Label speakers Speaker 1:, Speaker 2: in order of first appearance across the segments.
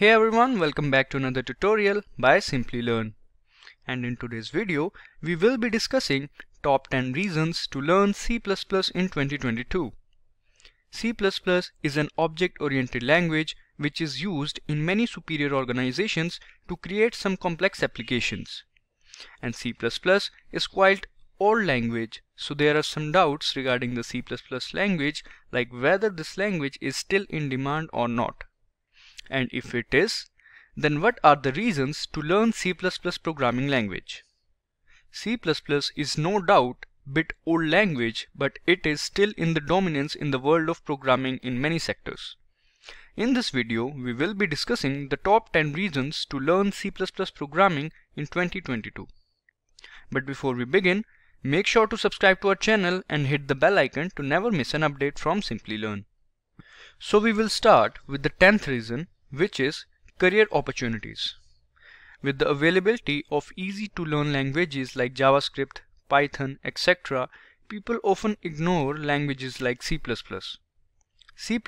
Speaker 1: Hey everyone, welcome back to another tutorial by Simplilearn. And in today's video, we will be discussing top 10 reasons to learn C++ in 2022. C++ is an object-oriented language which is used in many superior organizations to create some complex applications. And C++ is quite old language, so there are some doubts regarding the C++ language like whether this language is still in demand or not. And if it is, then what are the reasons to learn C++ programming language? C++ is no doubt bit old language, but it is still in the dominance in the world of programming in many sectors. In this video, we will be discussing the top 10 reasons to learn C++ programming in 2022. But before we begin, make sure to subscribe to our channel and hit the bell icon to never miss an update from Simplilearn. So we will start with the 10th reason which is career opportunities. With the availability of easy to learn languages like JavaScript, Python, etc., people often ignore languages like C++. C++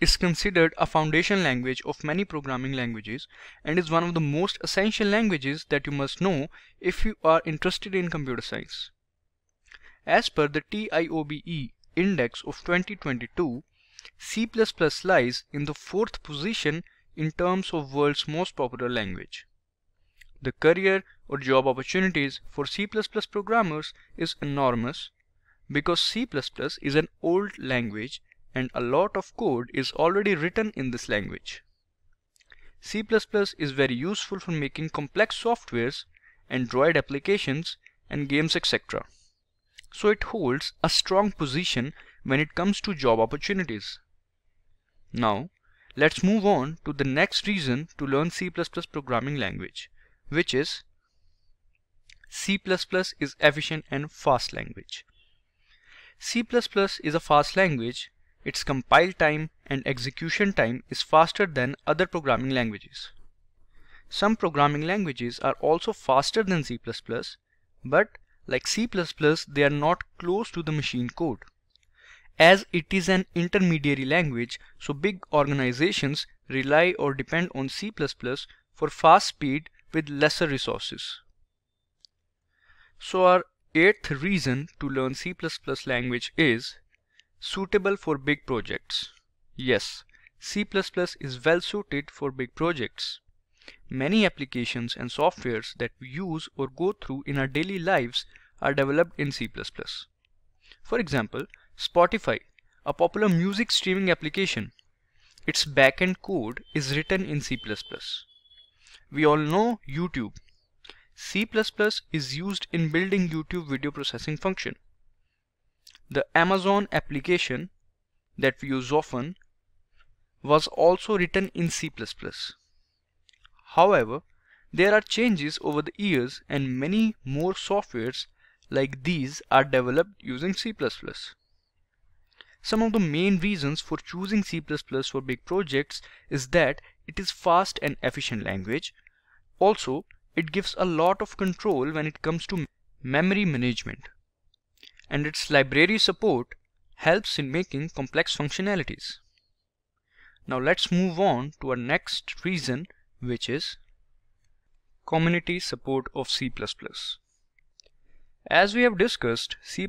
Speaker 1: is considered a foundation language of many programming languages and is one of the most essential languages that you must know if you are interested in computer science. As per the TIOBE index of 2022, C++ lies in the fourth position in terms of world's most popular language. The career or job opportunities for C++ programmers is enormous because C++ is an old language and a lot of code is already written in this language. C++ is very useful for making complex softwares, Android applications and games etc. So it holds a strong position when it comes to job opportunities. Now Let's move on to the next reason to learn C++ programming language, which is C++ is efficient and fast language. C++ is a fast language. Its compile time and execution time is faster than other programming languages. Some programming languages are also faster than C++, but like C++, they are not close to the machine code as it is an intermediary language so big organizations rely or depend on C++ for fast speed with lesser resources. So our eighth reason to learn C++ language is suitable for big projects. Yes, C++ is well suited for big projects. Many applications and softwares that we use or go through in our daily lives are developed in C++. For example, Spotify, a popular music streaming application. Its backend code is written in C++. We all know YouTube. C++ is used in building YouTube video processing function. The Amazon application that we use often was also written in C++. However, there are changes over the years and many more softwares like these are developed using C++. Some of the main reasons for choosing C++ for big projects is that it is fast and efficient language. Also, it gives a lot of control when it comes to memory management. And its library support helps in making complex functionalities. Now let's move on to our next reason which is community support of C++. As we have discussed, C++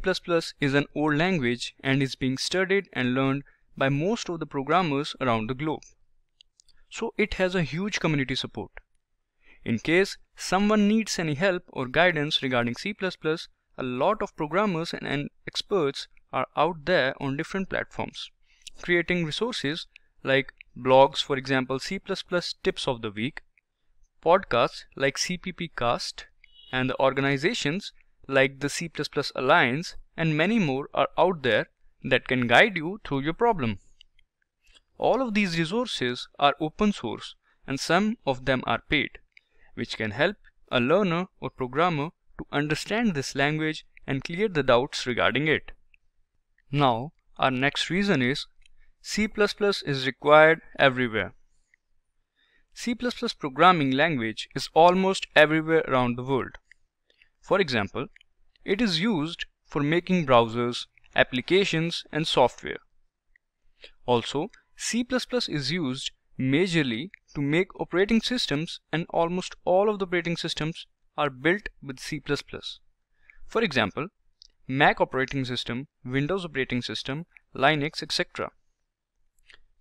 Speaker 1: is an old language and is being studied and learned by most of the programmers around the globe. So it has a huge community support. In case someone needs any help or guidance regarding C++, a lot of programmers and experts are out there on different platforms, creating resources like blogs, for example, C++ tips of the week, podcasts like CppCast, and the organizations like the C++ Alliance and many more are out there that can guide you through your problem. All of these resources are open source and some of them are paid, which can help a learner or programmer to understand this language and clear the doubts regarding it. Now, our next reason is C++ is required everywhere. C++ programming language is almost everywhere around the world. For example, it is used for making browsers, applications and software. Also, C++ is used majorly to make operating systems and almost all of the operating systems are built with C++. For example, Mac operating system, Windows operating system, Linux, etc.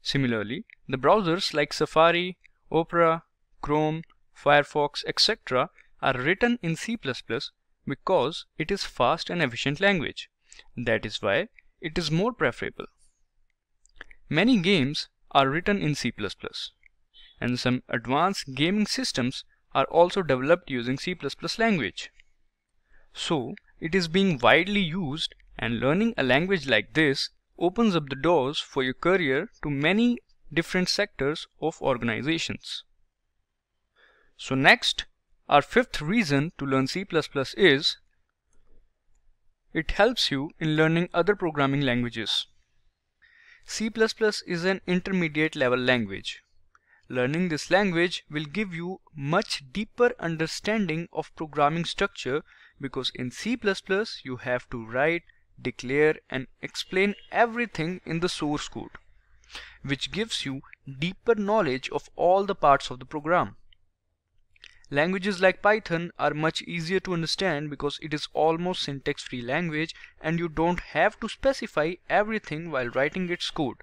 Speaker 1: Similarly, the browsers like Safari, Opera, Chrome, Firefox, etc. are written in C++ because it is fast and efficient language. That is why it is more preferable. Many games are written in C++ and some advanced gaming systems are also developed using C++ language. So, it is being widely used and learning a language like this opens up the doors for your career to many different sectors of organizations. So next, our fifth reason to learn C++ is it helps you in learning other programming languages. C++ is an intermediate level language. Learning this language will give you much deeper understanding of programming structure because in C++ you have to write, declare and explain everything in the source code which gives you deeper knowledge of all the parts of the program. Languages like Python are much easier to understand because it is almost syntax free language and you don't have to specify everything while writing its code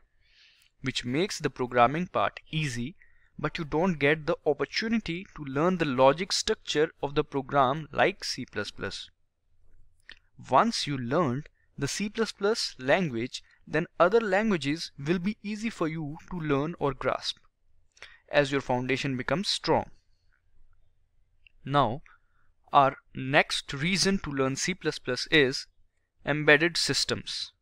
Speaker 1: which makes the programming part easy but you don't get the opportunity to learn the logic structure of the program like C++. Once you learned the C++ language, then other languages will be easy for you to learn or grasp as your foundation becomes strong. Now, our next reason to learn C++ is embedded systems.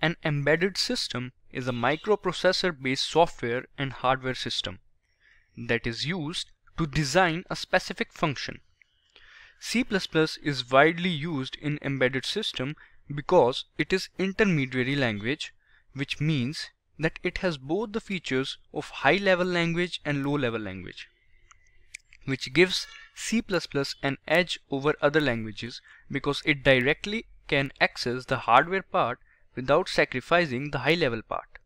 Speaker 1: An embedded system is a microprocessor based software and hardware system that is used to design a specific function. C++ is widely used in embedded system because it is intermediary language which means that it has both the features of high level language and low level language which gives C++ an edge over other languages because it directly can access the hardware part without sacrificing the high level part.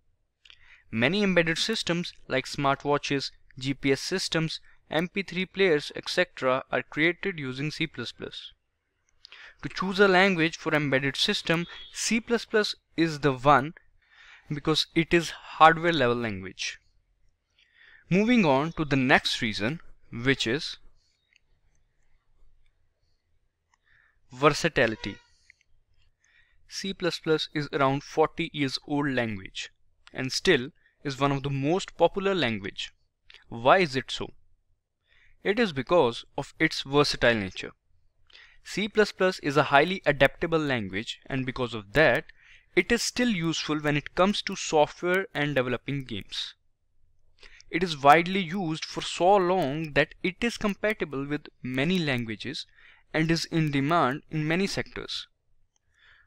Speaker 1: Many embedded systems like smartwatches, GPS systems, MP3 players, etc. are created using C++. To choose a language for embedded system, C++ is the one because it is hardware level language. Moving on to the next reason which is versatility. C++ is around 40 years old language and still is one of the most popular language. Why is it so? It is because of its versatile nature. C++ is a highly adaptable language and because of that it is still useful when it comes to software and developing games. It is widely used for so long that it is compatible with many languages and is in demand in many sectors.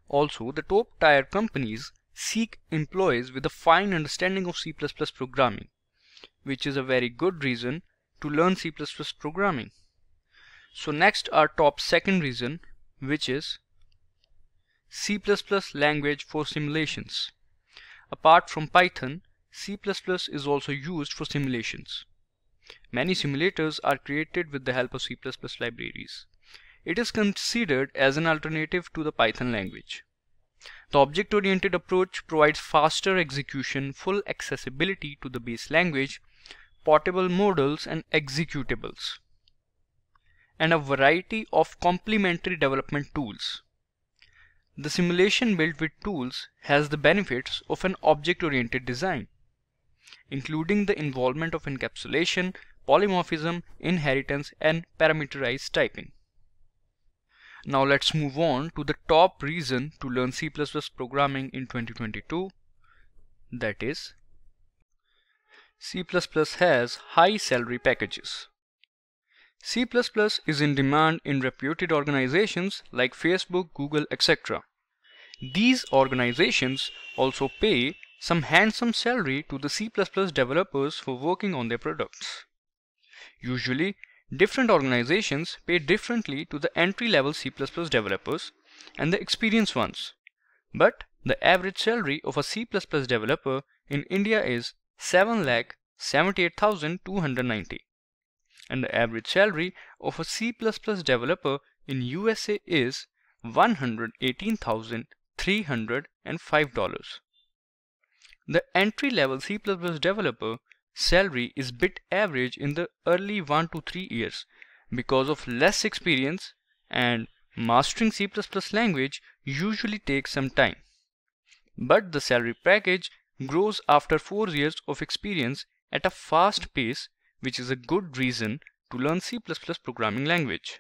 Speaker 1: Also, the top tier companies seek employees with a fine understanding of C++ programming, which is a very good reason to learn C++ programming. So next our top second reason, which is C++ language for simulations. Apart from Python, C++ is also used for simulations. Many simulators are created with the help of C++ libraries. It is considered as an alternative to the Python language. The object-oriented approach provides faster execution, full accessibility to the base language, portable models and executables, and a variety of complementary development tools. The simulation built with tools has the benefits of an object-oriented design, including the involvement of encapsulation, polymorphism, inheritance, and parameterized typing. Now let's move on to the top reason to learn C++ programming in 2022 that is C++ has high salary packages. C++ is in demand in reputed organizations like Facebook, Google, etc. These organizations also pay some handsome salary to the C++ developers for working on their products. Usually, Different organizations pay differently to the entry-level C++ developers and the experienced ones. But the average salary of a C++ developer in India is 7 lakh 78,290 and the average salary of a C++ developer in USA is $118,305. The entry-level C++ developer salary is bit average in the early 1 to 3 years because of less experience and mastering C++ language usually takes some time. But the salary package grows after 4 years of experience at a fast pace which is a good reason to learn C++ programming language.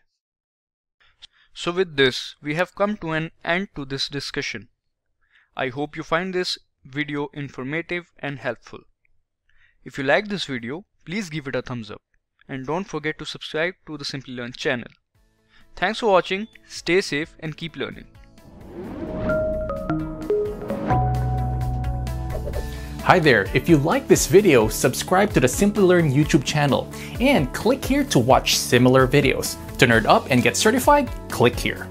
Speaker 1: So with this, we have come to an end to this discussion. I hope you find this video informative and helpful. If you like this video, please give it a thumbs up and don't forget to subscribe to the Simplilearn channel. Thanks for watching, stay safe and keep learning.
Speaker 2: Hi there, if you like this video, subscribe to the Simplilearn YouTube channel and click here to watch similar videos. To nerd up and get certified, click here.